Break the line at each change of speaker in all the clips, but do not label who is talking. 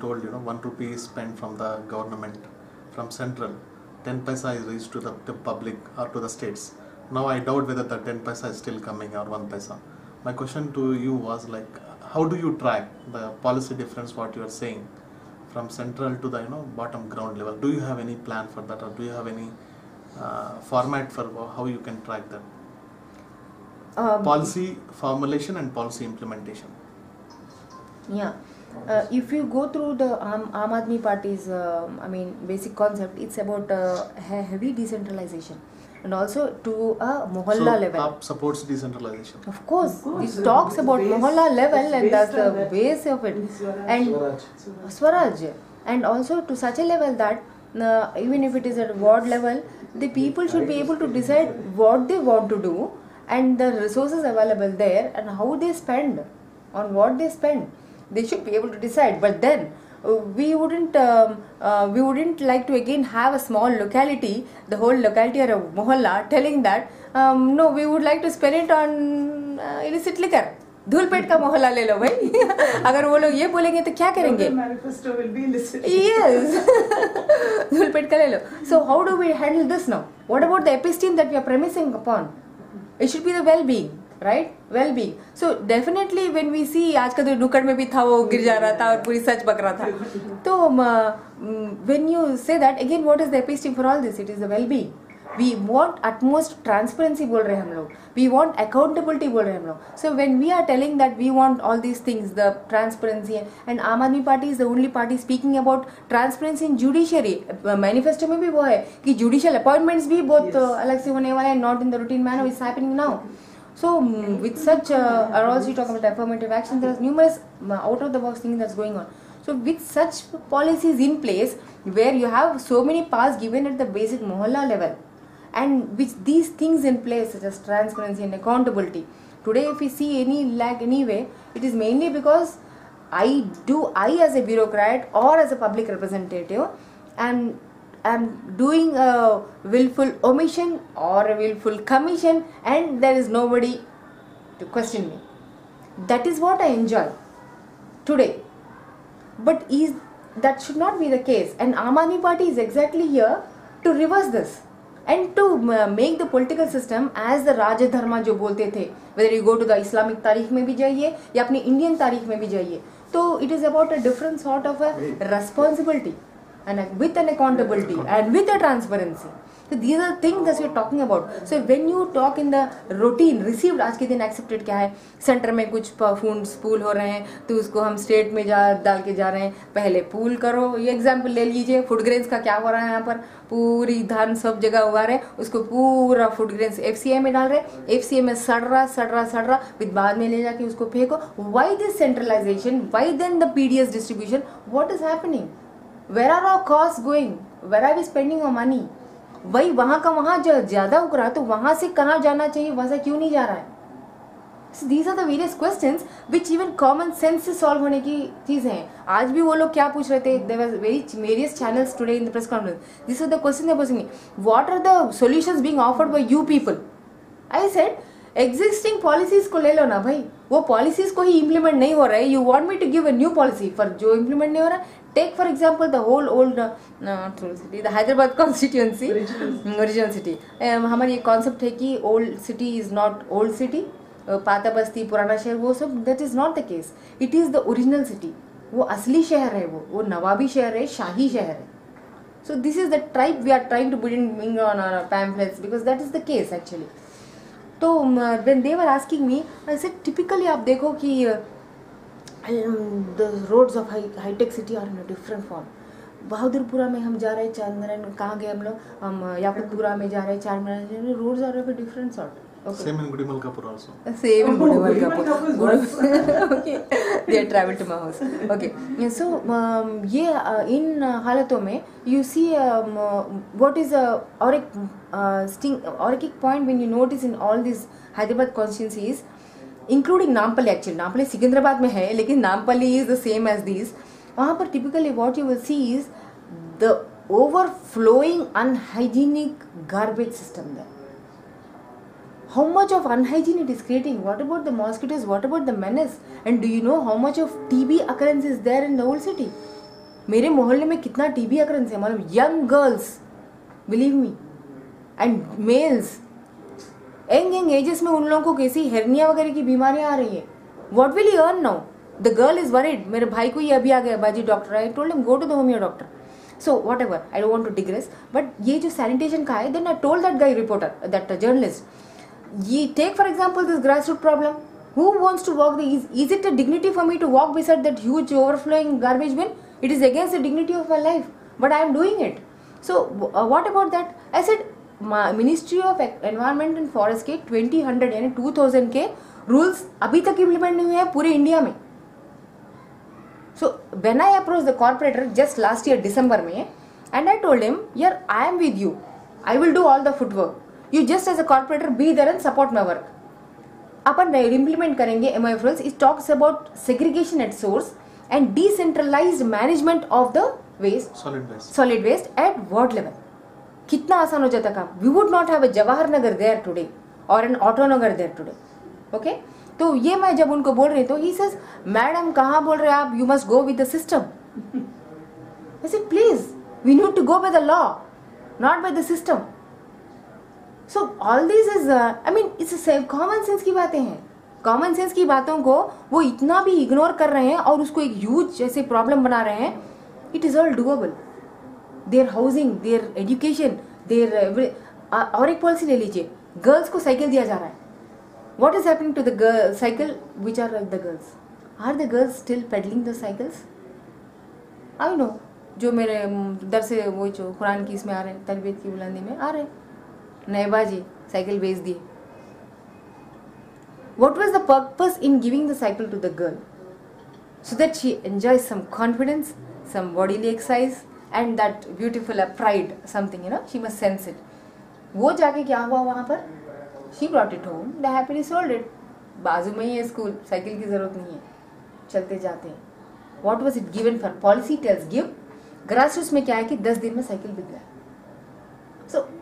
told you know one rupee is spent from the government from central. 10 paisa is reached to the, the public or to the states. Now i doubt whether the 10 paisa is still coming or 1 paisa. My question to you was like how do you track the policy difference what you are saying from central to the you know bottom ground level? Do you have any plan for that or do you have any uh, format for how you can track that?
Um,
policy formulation and policy implementation.
Yeah. Uh, if you go through the Aam, Aam Aadmi Party's, um I mean, basic concept, it's about uh, heavy decentralization and also to a mohalla
so
level.
AAP supports decentralization
Of course,
course,
it talks
it's
about
based-
mohalla level and that's the
that.
base of it.
Swaraj.
And
Swaraj.
Swaraj, and also to such a level that uh, even if it is at ward level, the people should be able to decide what they want to do and the resources available there and how they spend on what they spend They should be able to decide. But then uh, we wouldn't um, uh, we wouldn't like to again have a small locality, the whole locality or a mohalla, telling that um, no, we would like to spend it on uh, illicit liquor. Dhoolpet का मोहल्ला ले लो भाई अगर वो लोग ये बोलेंगे तो क्या करेंगे
The manifesto will be listed.
yes Dhoolpet का ले लो so how do we handle this now what about the episteme that we are premising upon it should be the well-being right well-being so definitely when we see आज का तो नुक्कड़ में भी था वो गिर जा रहा था और पूरी सच बक रहा था तो um, um, when you say that again what is the episteme for all this it is the well-being we want utmost transparency बोल रहे हैं हम लोग we want accountability बोल रहे हैं हम लोग so when we are telling that we want all these things the transparency and Aam Aadmi Party is the only party speaking about transparency in judiciary manifesto में भी वो है कि judicial appointments भी बहुत uh, अलग से होने वाले हैं not in the routine manner it's happening now so mm, with such uh, you talk about affirmative action there's numerous out of the box things that's going on. So with such policies in place where you have so many powers given at the basic mohalla level and with these things in place such as transparency and accountability today if we see any lag anyway it is mainly because i do i as a bureaucrat or as a public representative am am doing a willful omission or a willful commission and there is nobody to question me that is what i enjoy today but is that should not be the case and Aam Aadmi party is exactly here to reverse this and to uh, make the political system as the raj dharma जो बोलते थे whether you go to the Islamic तारीख में भी जाइए या अपनी Indian तारीख में भी जाइए तो it is about a different sort of a responsibility and with an accountability and with a transparency. So these are things that we are talking about. So when you talk in the routine, received, आज के दिन accepted क्या है? Centre में कुछ foods pool हो रहे हैं तो उसको हम स्टेट में जा, डाल के जा रहे हैं। पहले पूल करो। ये एग्ज़ाम्पल ले लीजिए फ़ूड ग्रेन्स का क्या हो रहा है यहाँ पर? पूरी धान सब जगह उगा रहे हैं, उसको पूरा फ़ूड ग्रेन्स एफ़ में डाल रहे एफ़ में सड़ रहा सड़ रहा सड़ रहा फिर बाद में ले जाके उसको फेंको। Why this centralisation why then the PDS distribution what is happening where are our cost going where are we spending our money वही वहाँ का वहाँ जो ज़्यादा उग रहा है तो वहाँ से कहाँ जाना चाहिए वहाँ से क्यों नहीं जा रहा है these are the various questions which even common sense से solve होने की चीज़ें हैं आज भी वो लोग क्या पूछ रहे थे was very various channels today in the press conference this is the question they were asking me what are the solutions being offered by you existing policies को ले लो ना भाई। वो पॉलिसीज़ को ही इम्प्लीमेंट नहीं हो रहा है। You want me to give a new policy for जो इम्प्लीमेंट नहीं हो रहा? है take for example the whole old city the Hyderabad constituency
original
city हमारा ये कॉन्सेप्ट है कि old city is not old city पाता बस्ती पुराना शहर वो सब that is not the case it is the original city वो असली शहर है वो। वो नवाबी शहर है शाही शहर है। So this is the tribe we are trying to build on our pamphlets because that is the case actually तो वेन देवर आस्किंग मी ऐसे टिपिकली आप देखो कि the roads of hitech city are in a different form Bahadurpura में हम जा रहे हैं चांदरन कहाँ गए हम लोग? हम, याकुतपुरा में जा रहे हैं Char Minar roads are of a different sort
Same in Gudimalkapur also.
Same in
Oh,
Gudimalkapur.
Gudimalkapur is
Gudimal- okay, they have traveled to my house. Okay, so um, ये uh, इन uh, हालतों में you see um, uh, what is a एक uh, sting एक point when you notice in all these Hyderabad constituencies including Nampally actually Nampally Secunderabad में है लेकिन Nampally is the same as these वहाँ पर typically what you will see is the overflowing unhygienic garbage system there how much of unhygiene it is creating? What about the mosquitoes? What about the menace? And do you know how much of tb occurrence is there in the old city? मेरे मोहल्ले में कितना TB occurs है मतलब young girls believe me and males young young ages में उन लोगों को कैसी हेरनिया वगैरह की बीमारियाँ आ रही है? What will you earn now the girl is worried मेरे भाई को ये अभी आ गया, बाजी doctor I told him go to the homeo doctor so whatever I don't to digress but ये जो सैनिटेशन का है then I told that guy reporter that journalist take for example this grass root problem who wants to walk the is, is it a dignity for me to walk beside that huge overflowing garbage bin? It is against the dignity of my life but i am doing it. So uh, what about that? I said ministry of environment and forest के twenty hundred यानी two thousand के rules अभी तक implement नहीं हुए हैं पूरे India में. So when I approach the corporator just last year December में and I told him am with you I will do all the foot work you just as a corporator be there and support my work upon implement करेंगे M I rules it talks about segregation at source and decentralised management of the waste.
Solid waste
at ward level कितना आसान हो जाता काम. We would not have a Jawahar Nagar there today और an auto Nagar there today okay तो ये मैं जब उनको बोल रही तो ही सेज मैडम कहाँ बोल रहे आप? You must go with the system I said, please, we need to go by the law, not by the all this is I mean a common sense की बातें हैं। कॉमन सेंस की बातों को वो इतना भी इग्नोर कर रहे हैं और उसको एक ह्यूज जैसे प्रॉब्लम बना रहे हैं। It is all doable there housing there education there और एक पॉलिसी ले लीजिए। गर्ल्स को साइकिल दिया जा रहा है। What is happening to the cycle which are the girls are the girls still pedalling the cycles I know जो मेरे दर से वो जो कुरान की इसमें आ रहे हैं तरबियत की बुलंदी में आ रहे हैं। नैबा जी साइकिल भेज दिए what was the purpose in giving the cycle to the girl so that she enjoy some confidence some bodily exercise and that beautiful pride something you know she must sense it वो जाके क्या हुआ वहाँ पर? She brought it home the happily sold it बाजू में ही है स्कूल साइकिल की ज़रूरत नहीं है. चलते जाते हैं. What was it given for policy tells give grass में क्या है कि दस दिन में साइकिल बिक गया.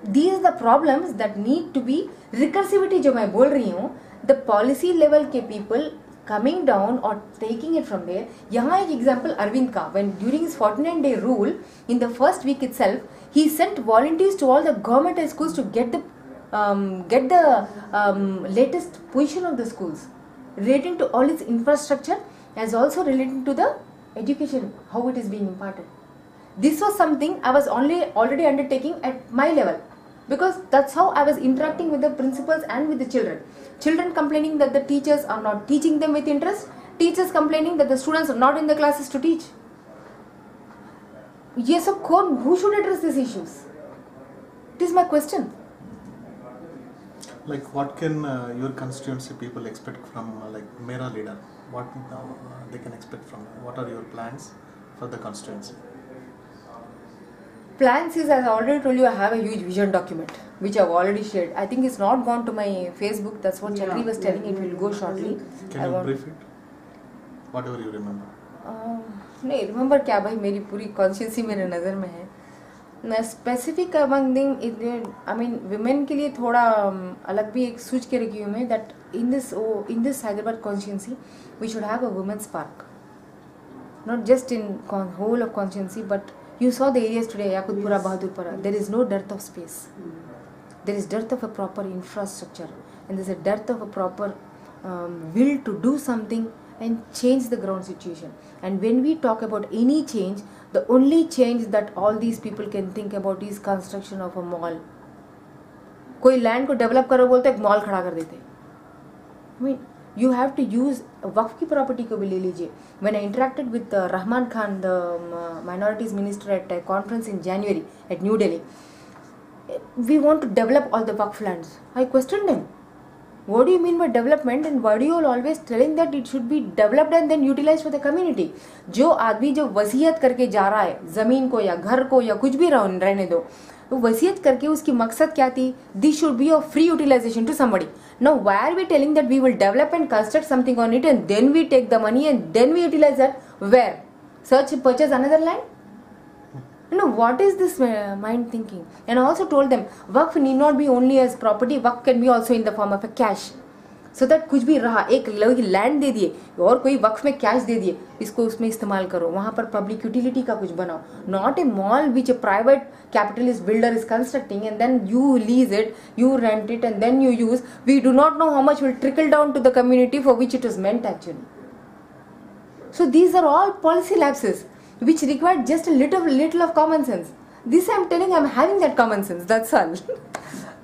These the problems that need to be recursivity जो मैं बोल रही हूँ द पॉलिसी लेवल के पीपल कमिंग डाउन और टेकिंग इट फ्रॉम देयर यहाँ एक एग्ज़ाम्पल अरविंद का when during is forty nine day rule in the first week itself he sent volunteers to all the government schools to get the get the latest position of the schools relating to all is infrastructure as also relating to the education how it is being important this was something I was only already undertaking at my level because that's how I was interacting with the principals and with the children. Children complaining that the teachers are not teaching them with interest, teachers complaining that the students are not in the classes to teach. Yes, of course, who should address these issues? This is my question.
Like, what can uh, your constituency people expect from, uh, like, Mera leader? What uh, they can expect from? What are your plans for the constituency?
Plans is as i already told you i have a huge vision document which i've already shared i think it's not gone to my facebook that's what yeah, chakri was telling Yeah, it will go shortly
Can
I
you
want-
brief it? Whatever you remember.
Uh, नहीं remember क्या भाई मेरी पूरी conscious ही मेरे नज़र में है specific among I mean women के लिए थोड़ा um, अलग भी एक सोच के रखी हूँ मैं that in this in this Hyderabad constituency we should have a women's park not just in con- whole of constituency but you saw the areas today yakutpura bahadurpura there is no dearth of space there is dearth of a proper infrastructure and there's a dearth of a proper um, will to do something and change the ground situation and when we talk about any change the only change that all these people can think about is construction of a mall कोई land को develop करो बोलते एक mall खड़ा कर देते I mean you have to use waqf की property को भी ले लीजिए। When I interacted with Rahman Khan the minorities minister at conference in January at New Delhi we want to develop all the waqf lands I question them what do you mean by development and word you always telling that it should be developed and then utilise for the community जो आदमी जो वसीयत करके जा रहा है, ज़मीन को या घर को या कुछ भी रहने दो तो वसीयत करके उसकी मकसद क्या थी? This should be a free utilisation to somebody now why are we telling that we will develop and construct something on it and then we take the money and then we utilize that? Where? Search purchase another land? You know what is this uh, mind thinking? And i also told them waqf need not be only as property waqf can be also in the form of a cash so that कुछ भी रहा, एक लगी land दे दिए, और कोई वक्फ में cash दे दिए, इसको उसमें इस्तेमाल करो। वहाँ पर पब्लिक यूटिलिटी का कुछ बनाओ। Not a mall which a private capitalist builder is constructing and then you lease it you rent it and then you use we do not know how much will trickle down to the community for which it is meant actually so these are all policy lapses which require just little little of common sense this I am telling I am having that common sense that's all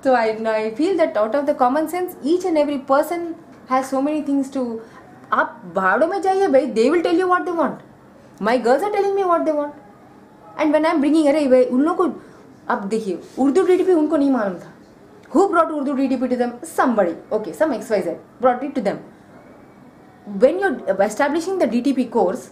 so I, I feel that out of the common sense each and every person has so many things to आप भाड़ों में जाइए भाई they will tell you what they want my girls are telling me what they want and when I am bringing अरे भाई उन लोगों को अब देखिए उर्दू डीटीपी उनको नहीं मालूम था who brought Urdu DTP to them somebody okay some xyz brought it to them when you're establishing the DTP course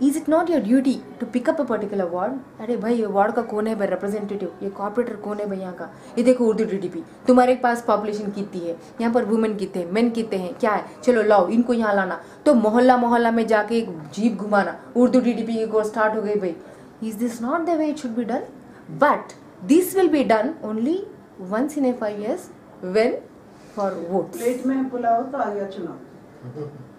is it not your duty to pick up a particular ward? अरे भाई ये ward का कौन है भाई? Representative ये corporator कौन है भाई यहाँ का? ये देखो उर्दू डीटीपी तुम्हारे पास पॉपुलेशन कितनी है? यहाँ पर वुमेन कितने हैं? मेन कितने हैं? क्या है? चलो लाओ इनको यहाँ लाना। तो मोहल्ला मोहल्ला में जाके एक जीप घुमाना। उर्दू डीटीपी की कोर्स स्टार्ट हो गई भाई। Is this not the way it should be done? But this will be done only once in a five years when for votes.
Plate में पुलाव तो आ गया चुनाव।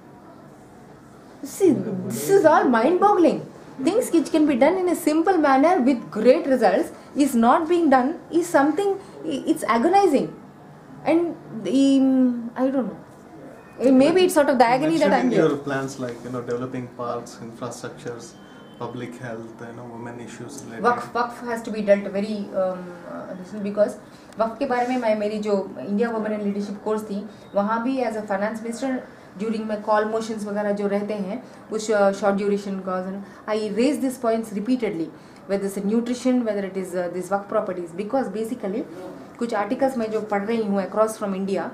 see this is all mind boggling things which can be done in a simple manner with great results is not being done is something it's agonizing and um, i don't know Eh, maybe it's sort of the agony that i'm
Mentioned in
here
your plans like you know developing parks, infrastructures, public health, you know women issues related.
Waqf Waqf has to be dealt very because वक्फ के बारे में मैं मेरी जो India women and leadership course थी वहाँ भी as a finance minister During my call motions वगैरह जो रहते हैं उस short duration cause I raise this points repeatedly whether it's nutrition whether it is this waqf properties because basically कुछ articles मैं जो पढ़ रही हूँ अक्रॉस फ्रॉम इंडिया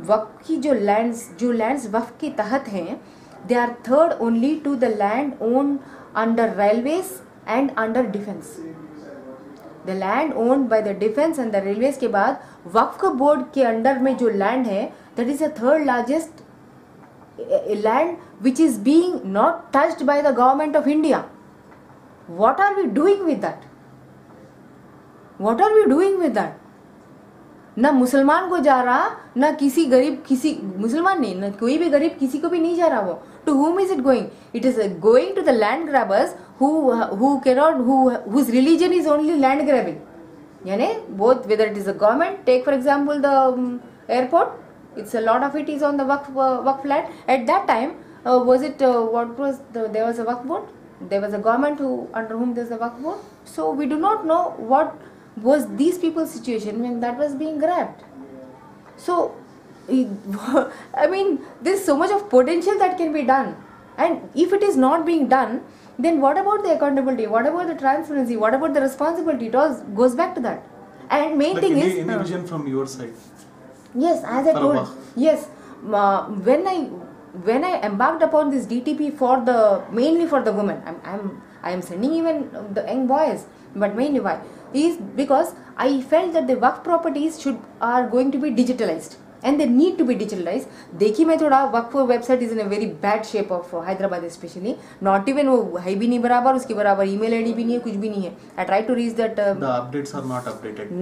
वक्फ की जो लैंड्स जो लैंड्स वक्फ के तहत हैं they are third only to the land own under railways and under defence the land owned by the defence and the railways के बाद वक्फ बोर्ड के अंडर में जो लैंड है that is the third largest land which is being not touched by the government of India what are we doing with that what are we doing with that ना मुसलमान को जा रहा ना किसी गरीब किसी मुसलमान नहीं ना कोई भी गरीब किसी को भी नहीं जा रहा वो to is it going it is going to the land grabbers who who cannot who whose religion is only land grabbing यानी whether it is the government take for example the um, airport it's a lot of it is on the work uh, waqf land at that time uh, was it uh, what was the, there was a work board? There was a government who under whom there's a work board. So we do not know what was these people's situation when that was being grabbed. So i mean there's so much of potential that can be done. And if it is not being done then what about the accountability? What about the transparency? What about the responsibility? It all goes back to that. And main
like
thing
any,
is
any
uh,
vision from your side.
Yes, as I told, yes, uh, when I when I embarked upon this DTP for the mainly for the women, I'm I'm I am sending even the young boys, but mainly why? Is because I felt that the work properties should are going to be digitalized and they need to be digitalized. देखिए मैं थोड़ा waqf website is in a very bad shape of Hyderabad specially not even वो है भी नहीं बराबर उसके बराबर ईमेल आईडी भी नहीं है कुछ भी नहीं है. I try to reach that
The updates are not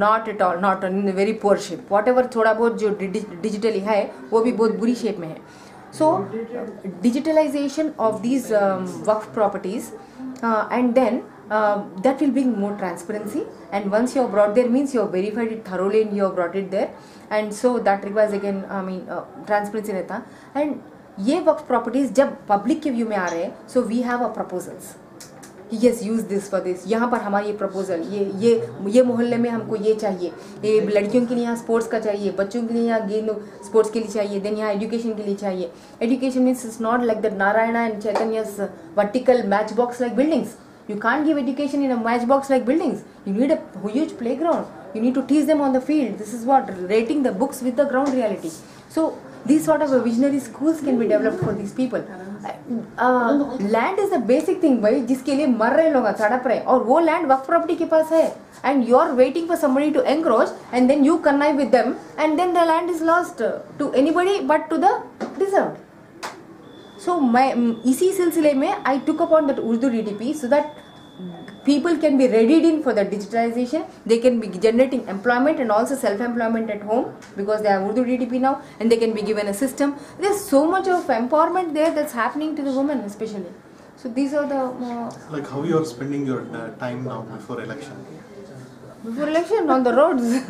not at all not in very poor shape whatever थोड़ा बहुत जो डिजिटली है वो भी बहुत बुरी शेप में है. So digitalisation of these waqf properties and then that will bring more transparency. And once you have brought there means you have verified it thoroughly and you have brought it there. And so that requires again i mean uh, transparency रहता. And ये वक्त properties जब public के view में आ रहे हैं so we have a proposals yes use this for this यहाँ पर हमारी ये प्रपोजल ये ये ये मोहल्ले में हमको ये चाहिए. ये लड़कियों के लिए यहाँ स्पोर्ट्स का चाहिए बच्चों के लिए यहाँ गेम स्पोर्ट्स के लिए चाहिए देन यहाँ एजुकेशन के लिए चाहिए. Education means it's not like the Narayana and Chaitanyas vertical match box like buildings you can't give education in a matchbox like buildings you need a huge playground you need to teach them on the field this is what rating the books with the ground reality so these sort of a visionary schools can be developed for these people land is the basic thing भाई जिसके लिए मर रहे लोग तड़प रहे और वो लैंड वक्त प्रॉपर्टी के पास है and you are waiting for somebody to encroach and then you connive with them and then the land is lost to anybody but to the deserve सो मैं इसी सिलसिले में I took upon that Urdu D T P so that people can be readied in for the digitalization they can be generating employment and also self-employment at home because they have urdu ddp now and they can be given a system there's so much of empowerment there that's happening to the women especially so these are the uh,
Like how you are spending your uh, time now before election?
Before election on the roads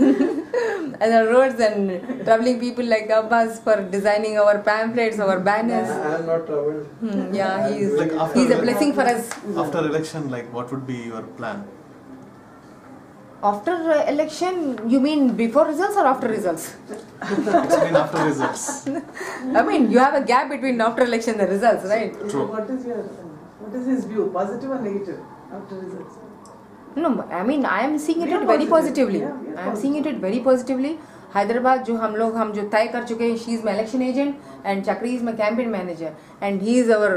and the roads and traveling people like Abbas for designing our pamphlets our banners
I am not troubled.
Hmm, yeah he's,
Like after
he's a blessing for us
After election, like what would be your plan?
after uh, election you mean before results or after results
It's been after results.
I mean, you have a gap between after election and the results, right?
True.
What is your, what is his view, positive or negative after results?
No, I mean, I am seeing it
We are
very
positive.
positively.
Yeah, we are
I am seeing it very positively. Hyderabad जो हम लोग हम जो तय कर चुके हैं she is my election agent and Chakri is my campaign manager and he is our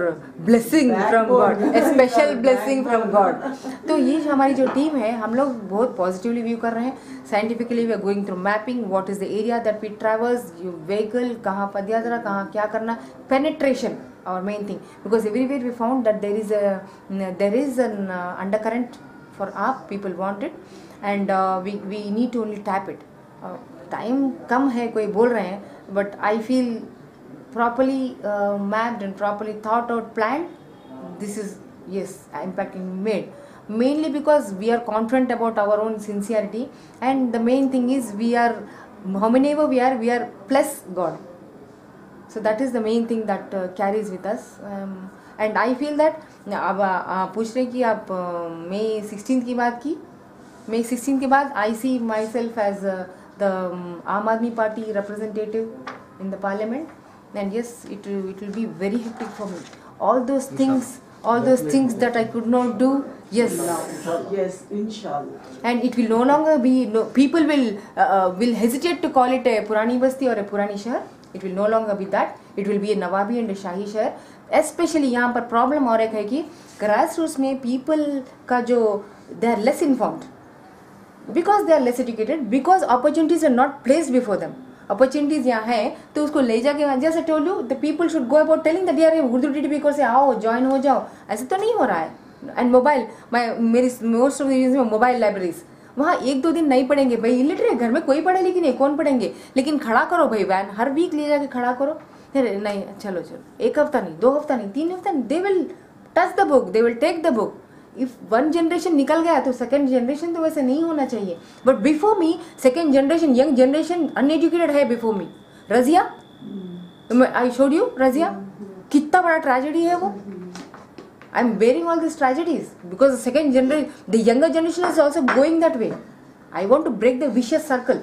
blessing from God special blessing from God तो ये हमारी जो टीम है हम लोग बहुत पॉजिटिवली व्यू कर रहे हैं. Scientifically we are going through mapping what is the area that we travels vehicle कहाँ पदयात्रा कहाँ क्या करना? Penetration our main thing. Because everywhere we found that there is a there is an uh, undercurrent for up people want it and uh, we we need to only tap it time कम है कोई बोल रहे हैं but I feel properly uh, mapped and properly thought out planned this is yes impact in made mainly because we are confident about our own sincerity and the main thing is we are how many ever we are we are plus god so that is the main thing that uh, carries with us um, and I feel that अब आप पूछ रहे हैं कि आप मई sixteen की बात की? मई सिक्सटीन के बाद I see myself as the Aam Aadmi Party representative in the parliament and yes it it will be very happy for me all those things all those things that I could not do yes
yes इनशाला
and it will no long be people will will hesitate to call it a पुरानी बस्ती और a पुरानी शहर it will no long be that it will be a नवाबी and a शाही shehar especially यहाँ पर problem और एक है कि ग्रास रूट्स में पीपल का जो they are less informed because they are less educated because opportunities are not place before them opportunities यहाँ है तो उसको ले जाके जैसे tell you the people should go about telling that यार उर्दू टी टी से आओ ज्वाइन हो जाओ. ऐसे तो नहीं हो रहा है. एंड मोबाइल मैं मेरी most of the mobile libraries वहाँ एक दो दिन नहीं पढ़ेंगे, भाई इलिटरेट घर में कोई पढ़े लिखी नहीं, कौन पढ़ेंगे? लेकिन खड़ा करो भाई वैन हर वीक ले जाके खड़ा करो. फिर नहीं चलो चलो। एक हफ़्ता नहीं दो हफ़्ता नहीं तीन हफ़्ता नहीं they will touch the book they will take the book if one generation निकल गया तो सेकेंड जनरेशन तो वैसे नहीं होना चाहिए। But before me second generation young generation uneducated है before me Razia? I showed you Razia? कितना बड़ा ट्रेजेडी है वो? I am bearing all this tragedies because second generation the younger generation is also going that way I want to break the vicious circle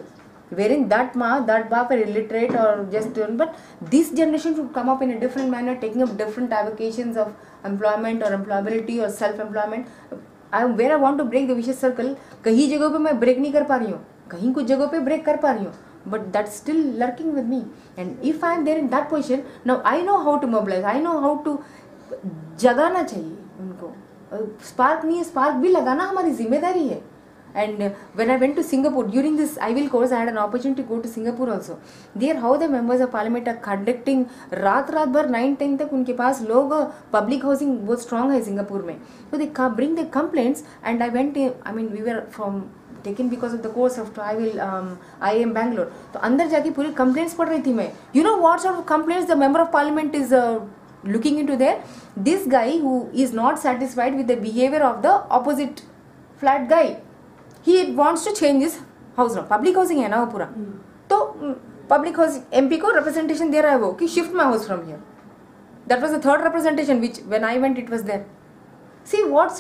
wherein that ma that bap are illiterate or just but this generation should come up in a different manner taking up different avocations of employment or employability or self employment I, where I want to break the vicious circle कहीं जगहों पे मैं break नहीं कर पा रही हूँ कहीं कुछ जगहों पे ब्रेक कर पा रही हूँ but that still lurking with me and if I am there in that position now I know how to mobilise I know how to जगाना चाहिए उनको स्पार्क नहीं है स्पार्क भी लगाना हमारी ज़िम्मेदारी है and uh, when i went to singapore during this i will course i had an opportunity to go to singapore also there how the members of parliament are conducting रात रात भर नाइन टेन तक उनके पास लोग public housing बहुत strong है Singapore में तो they bring the complaints and I went I mean we were from taken because of the course of I will I am Bangalore तो अंदर जाके पूरी कंप्लेंट्स पढ़ रही थी मैं you know what sort of complaints the member of parliament is looking into there this guy who is not satisfied with the behavior of the opposite flat guy He wants to change this house now public housing है ना वो पूरा। तो public housing MP को representation दे रहा है वो कि shift my house from here that was the third representation which when I went it was there see what